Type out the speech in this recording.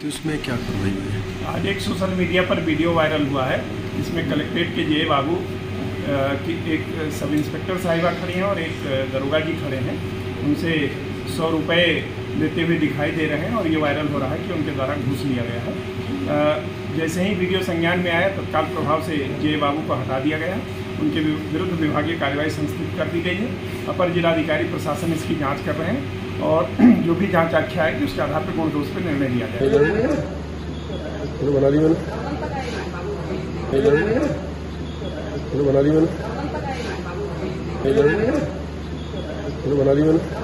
तो उसमें क्या कर रही है? आज एक सोशल मीडिया पर वीडियो वायरल हुआ है। इसमें कलेक्ट्रेट के जे बाबू की एक सब इंस्पेक्टर साहिबा खड़ी हैं और एक दरोगा जी खड़े हैं। उनसे सौ रुपये लेते हुए दिखाई दे रहे हैं और ये वायरल हो रहा है कि उनके द्वारा घूस लिया गया है। जैसे ही वीडियो संज्ञान में आया, तत्काल प्रभाव से जे बाबू को हटा दिया गया। उनके विरुद्ध विभागीय कार्रवाई संस्कृत कर दी गई है। अपर जिलाधिकारी प्रशासन इसकी जाँच कर रहे हैं और जो भी जाँच आख्या आएगी उसके आधार पर गुण दोष पर निर्णय लिया जाएगा बना ली मैंने बना ली मैंने